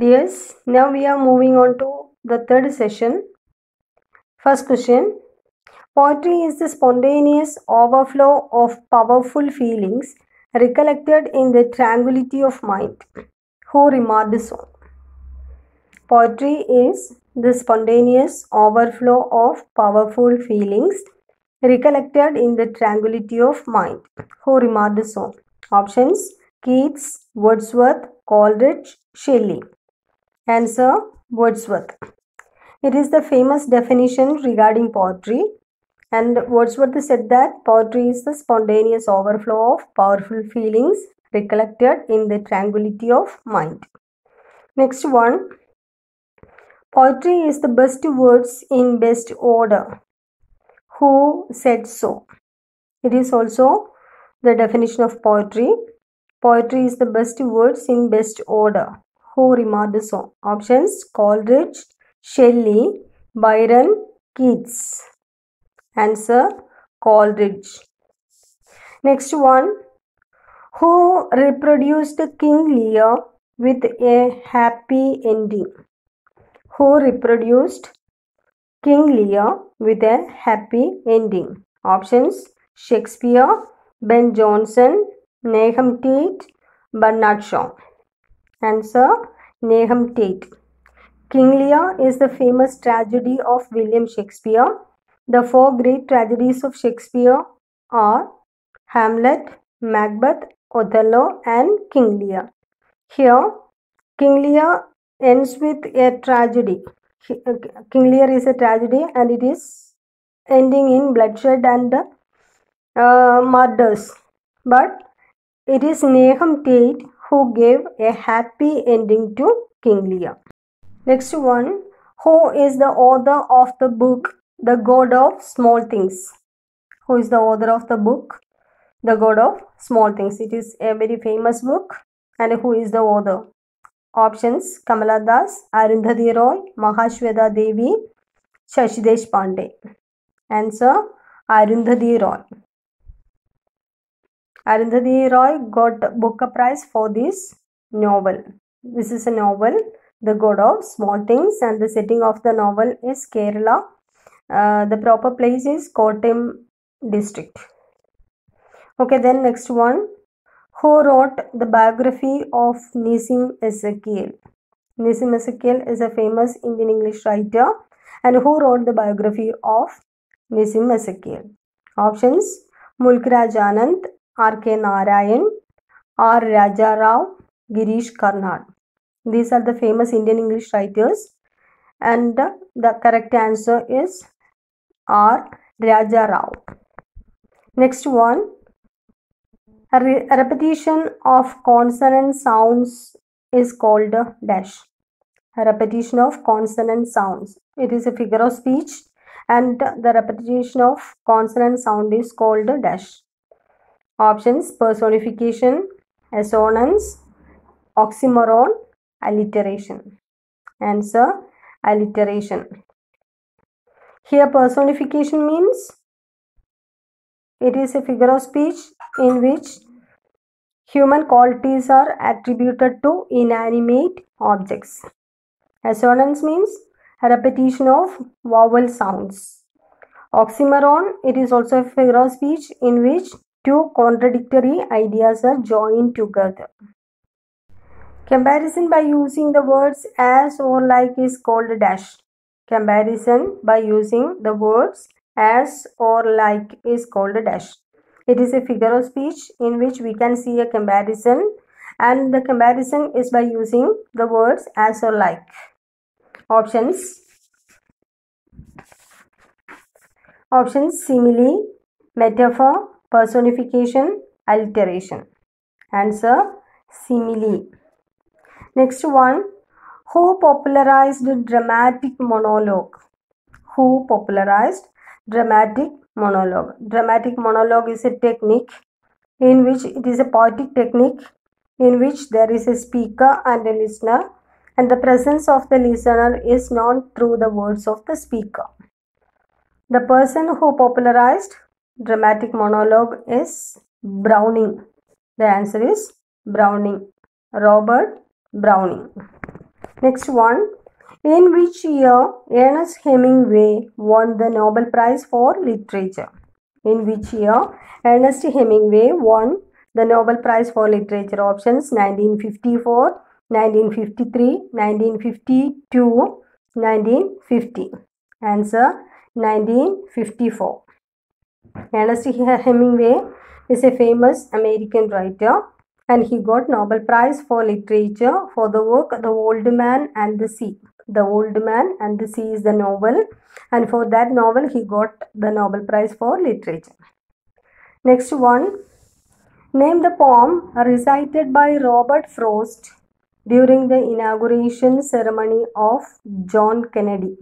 Yes, now we are moving on to the third session. First question Poetry is the spontaneous overflow of powerful feelings recollected in the tranquility of mind. Who remarked so? Poetry is the spontaneous overflow of powerful feelings recollected in the tranquility of mind. Who remarked so? Options Keats, Wordsworth, Coleridge, Shelley. Answer Wordsworth. It is the famous definition regarding poetry, and Wordsworth said that poetry is the spontaneous overflow of powerful feelings recollected in the tranquility of mind. Next one Poetry is the best words in best order. Who said so? It is also the definition of poetry. Poetry is the best words in best order. Who remarked so? Options Coleridge, Shelley, Byron, Keats. Answer Coleridge. Next one. Who reproduced King Lear with a happy ending? Who reproduced King Lear with a happy ending? Options Shakespeare, Ben Jonson, Nahum Tate, Bernard Shaw. Answer Nahum Tate. King Lear is the famous tragedy of William Shakespeare. The four great tragedies of Shakespeare are Hamlet, Macbeth, Othello, and King Lear. Here, King Lear ends with a tragedy. King Lear is a tragedy and it is ending in bloodshed and uh, murders. But it is Nahum Tate who gave a happy ending to King Lear. Next one, who is the author of the book The God of Small Things? Who is the author of the book The God of Small Things? It is a very famous book. And who is the author? Options Kamala Das, Arundhati Roy, Mahasweta Devi, Shashi Deshpande. Answer Arundhati Roy. Arundhati Roy got Booker Prize for this novel. This is a novel, The God of Small Things, and the setting of the novel is Kerala. Uh, the proper place is Kottayam district. Okay, then next one. Who wrote the biography of Nissim Ezekiel? Nissim Ezekiel is a famous Indian English writer. And who wrote the biography of Nissim Ezekiel? Options Mulk Raj Anand, Narayan, R. Raja Rao, Girish Karnad. These are the famous Indian English writers. And the correct answer is R. Raja Rao. Next one. Repetition of consonant sounds is called dash. Repetition of consonant sounds. It is a figure of speech and the repetition of consonant sound is called dash. Options personification, assonance, oxymoron, alliteration. Answer alliteration. Here personification means it is a figure of speech in which human qualities are attributed to inanimate objects. Assonance means a repetition of vowel sounds. Oxymoron, it is also a figure of speech in which two contradictory ideas are joined together. Comparison by using the words as or like is called a dash. Comparison by using the words as or like is called a dash. It is a figure of speech in which we can see a comparison and the comparison is by using the words as or like. Options Options simile, metaphor, personification, alliteration. Answer simile. Next one who popularized dramatic monologue? Who popularized dramatic monologue? Dramatic monologue is a technique in which it is a poetic technique in which there is a speaker and a listener, and the presence of the listener is known through the words of the speaker. The person who popularized dramatic monologue is Browning. The answer is Browning. Robert Browning. Next one. In which year Ernest Hemingway won the Nobel Prize for Literature? In which year Ernest Hemingway won the Nobel Prize for Literature? Options 1954, 1953, 1952, 1950. Answer 1954. Ernest Hemingway is a famous American writer and he got Nobel Prize for Literature for the work The Old Man and the Sea. The Old Man and the Sea is the novel and for that novel he got the Nobel Prize for Literature. Next one. Name the poem recited by Robert Frost during the inauguration ceremony of John Kennedy.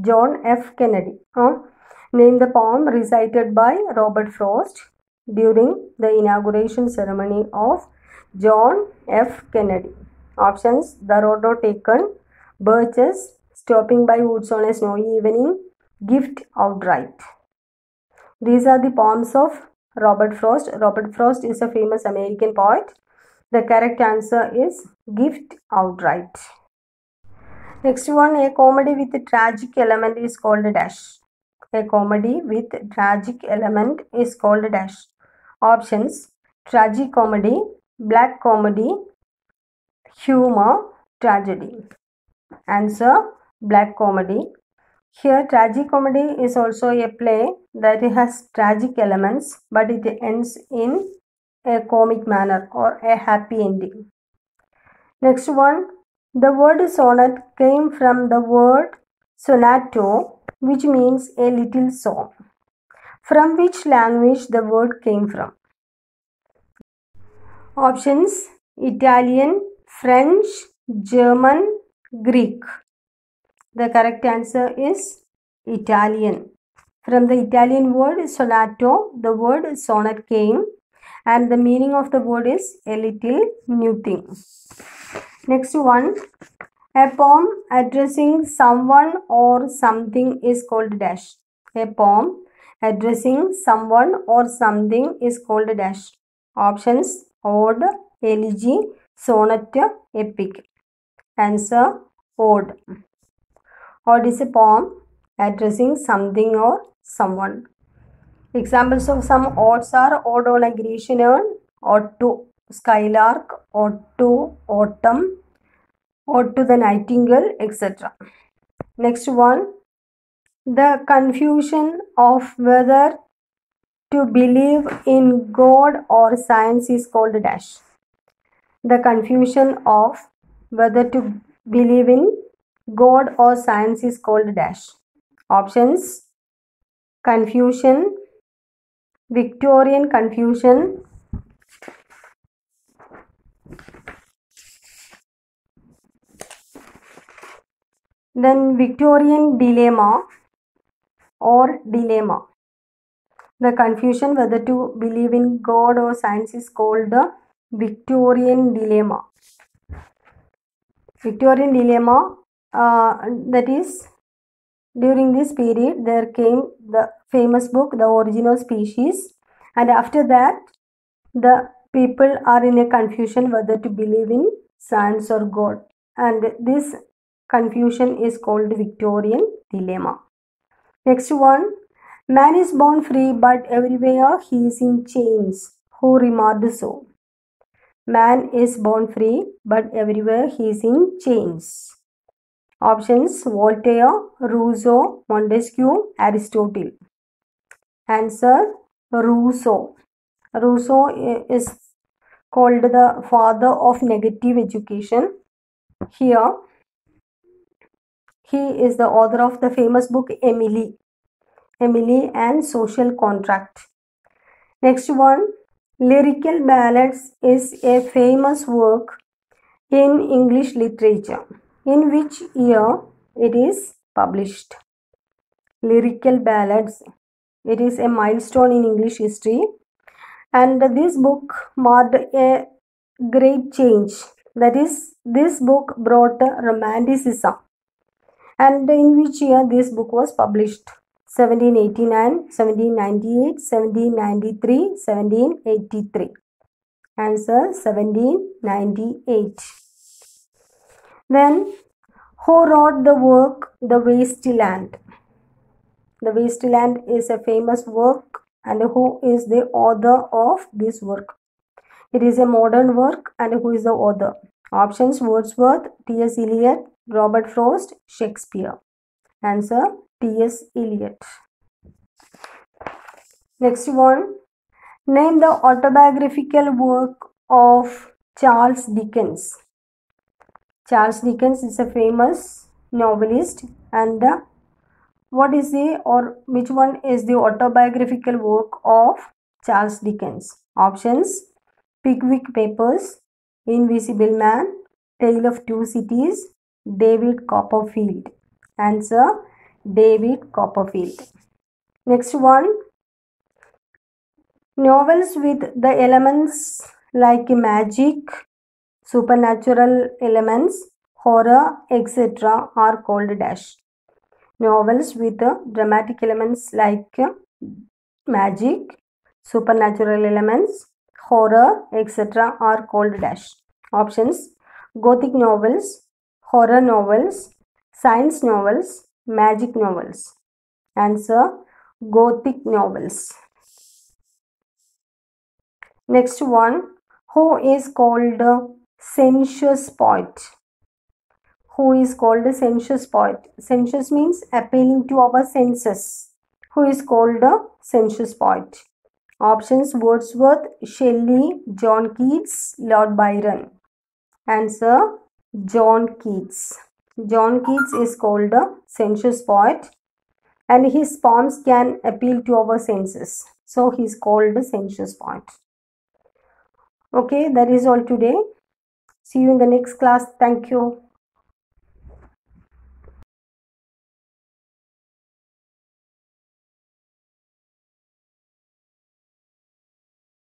John F. Kennedy. Uh, name the poem recited by Robert Frost during the inauguration ceremony of John F. Kennedy. Options The Road Not Taken, Birches, Stopping by Woods on a Snowy Evening, Gift Outright. These are the poems of Robert Frost. Robert Frost is a famous American poet. The correct answer is Gift Outright. Next one, a comedy with a tragic element is called a dash. A comedy with tragic element is called dash. Options tragic comedy, black comedy, humor, tragedy. Answer black comedy. Here, tragic comedy is also a play that has tragic elements but it ends in a comic manner or a happy ending. Next one, the word sonnet came from the word sonato, which means a little song. From which language the word came from? Options Italian, French, German, Greek. The correct answer is Italian. From the Italian word sonato, the word sonnet came and the meaning of the word is a little new thing. Next one, a poem addressing someone or something is called dash. A poem addressing someone or something is called dash. Options ode, elegy, sonnet, epic. Answer ode. Ode is a poem addressing something or someone. Examples of some odes are Ode on a Grecian urn, Ode to Skylark, Ode to Autumn, Ode to the Nightingale, etc. Next one, the confusion of whether to believe in God or science is called dash. The confusion of whether to believe in God or science is called dash. Options confusion, Victorian confusion, then Victorian dilemma or dilemma. The confusion whether to believe in God or science is called the Victorian dilemma. Victorian dilemma uh, that is during this period there came the famous book the origin of species and after that the people are in a confusion whether to believe in science or god and this confusion is called victorian dilemma. Next one. Man is born free but everywhere he is in chains. Who remarked so? Man is born free but everywhere he is in chains. Options. Voltaire, Rousseau, Montesquieu, Aristotle. Answer. Rousseau. Rousseau is called the father of negative education. Here, he is the author of the famous book Emile. Emile and Social Contract. Next one, Lyrical Ballads is a famous work in English literature in which year it is published. Lyrical Ballads. It is a milestone in English history, and this book marked a great change. That is, this book brought romanticism. And in which year this book was published? 1789, 1798, 1793, 1783. Answer 1798. Then, who wrote the work The Waste Land? The Waste Land is a famous work, and who is the author of this work? It is a modern work, and who is the author? Options Wordsworth, T.S. Eliot, Robert Frost, Shakespeare. Answer T.S. Eliot. Next one. Name the autobiographical work of Charles Dickens. Charles Dickens is a famous novelist and the, what is the or which one is the autobiographical work of Charles Dickens? Options Pickwick Papers, Invisible Man, Tale of Two Cities, David Copperfield. Answer David Copperfield. Next one Novels with the elements like magic, supernatural elements, horror, etc. are called dash. Novels with dramatic elements like magic, supernatural elements, horror, etc. are called dash. Options Gothic novels, horror novels, science novels, magic novels. Answer Gothic novels. Next one, who is called a sensuous poet? Who is called a sensuous poet? Sensuous means appealing to our senses. Who is called a sensuous poet? Options Wordsworth, Shelley, John Keats, Lord Byron. Answer John Keats. John Keats is called a sensuous poet and his poems can appeal to our senses. So he is called a sensuous poet. Okay, that is all today. See you in the next class. Thank you.